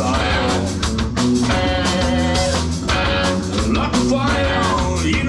fire. Lock fire in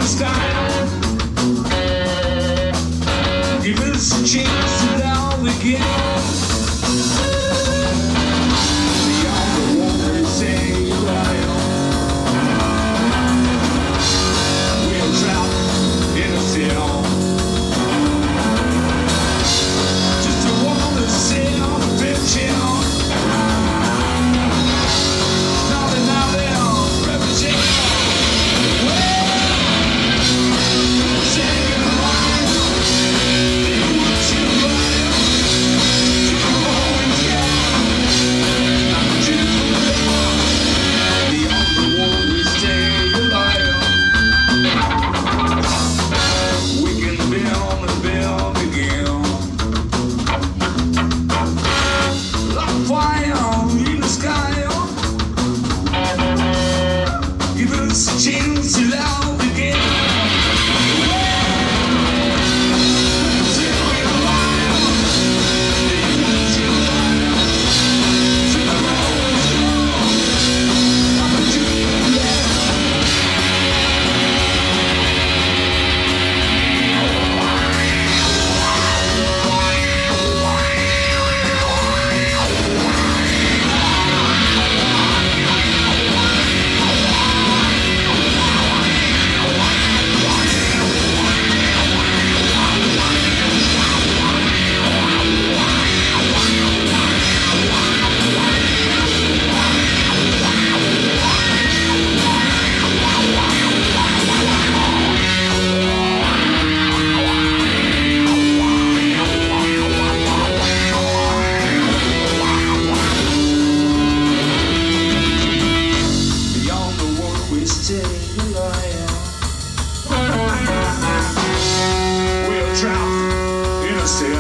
to stay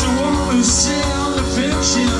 you want to the fiction?